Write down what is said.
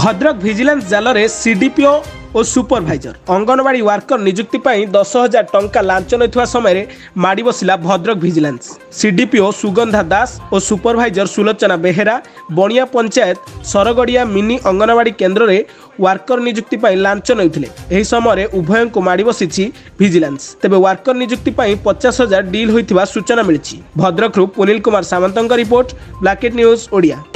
Bhadrak vigilance জালরে CDPO ও supervisor anganwadi worker নিযুক্তি পাই দশ হাজার টঙ্কা লাঞ্চ নেওয়া সময় মাড়ি বসিলা ভদ্রক ভিজিলান্স সিডিপিও সুগন্ধা দাস ও সুপরভাইজর সুলোচনা বেহেরা বণিয়া পঞ্চায়েত সরগড়িয়া মিনি অঙ্গনবাড়ি কেন্দ্রে ওয়ার্কর নিযুক্তি পাই লাঞ্চ নেউলে এই সময় উভয়ঙ্কু মাড়ি বসিছি ভিজিলান্স তেবে ওয়ার্কর নিযুক্তি পাই পচাশ হাজার ডিল হয়ে সূচনা মিছে ভদ্রকরু পুনিল কুমার সামন্ত রিপোর্ট ব্লাকেট নিউজ ওড়িয়া